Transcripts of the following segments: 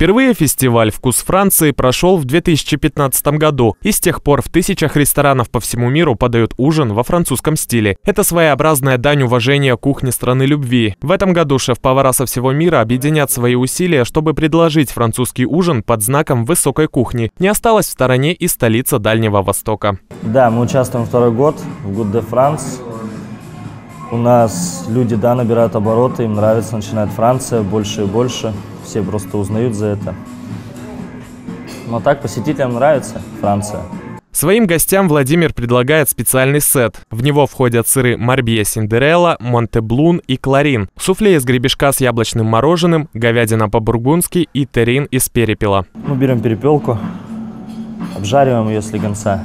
Впервые фестиваль «Вкус Франции» прошел в 2015 году, и с тех пор в тысячах ресторанов по всему миру подают ужин во французском стиле. Это своеобразная дань уважения кухне страны любви. В этом году шеф-повара со всего мира объединят свои усилия, чтобы предложить французский ужин под знаком высокой кухни. Не осталась в стороне и столица Дальнего Востока. Да, мы участвуем второй год в Good de France. У нас люди, да, набирают обороты, им нравится, начинает Франция больше и больше. Все просто узнают за это. Но так посетителям нравится Франция. Своим гостям Владимир предлагает специальный сет. В него входят сыры Марбия Синдерелла, Монтеблун и Кларин, суфле из гребешка с яблочным мороженым, говядина по-бургундски и терин из перепела. Мы берем перепелку, обжариваем ее с легонца,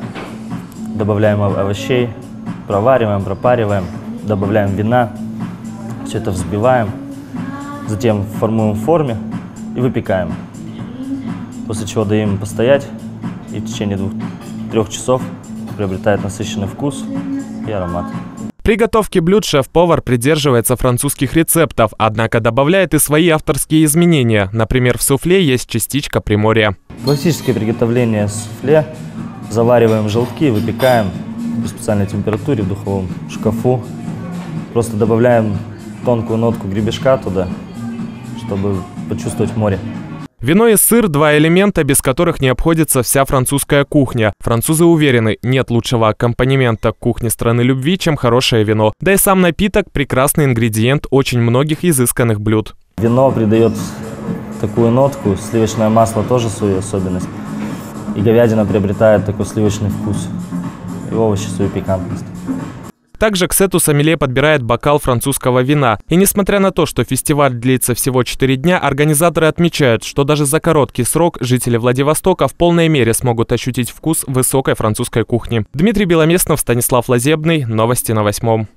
добавляем овощей, провариваем, пропариваем, добавляем вина, все это взбиваем, затем формуем в форме и выпекаем. После чего даем постоять и в течение двух-трех часов приобретает насыщенный вкус и аромат. При готовке блюд шеф-повар придерживается французских рецептов, однако добавляет и свои авторские изменения. Например, в суфле есть частичка приморья. Классическое приготовление суфле. Завариваем желтки, выпекаем при специальной температуре в духовом шкафу Просто добавляем тонкую нотку гребешка туда, чтобы почувствовать море. Вино и сыр – два элемента, без которых не обходится вся французская кухня. Французы уверены, нет лучшего аккомпанемента к кухне страны любви, чем хорошее вино. Да и сам напиток – прекрасный ингредиент очень многих изысканных блюд. Вино придает такую нотку, сливочное масло тоже свою особенность. И говядина приобретает такой сливочный вкус. И овощи свою пикантность. Также к сету сомелье подбирает бокал французского вина. И несмотря на то, что фестиваль длится всего 4 дня, организаторы отмечают, что даже за короткий срок жители Владивостока в полной мере смогут ощутить вкус высокой французской кухни. Дмитрий Беломестнов, Станислав Лазебный. Новости на восьмом.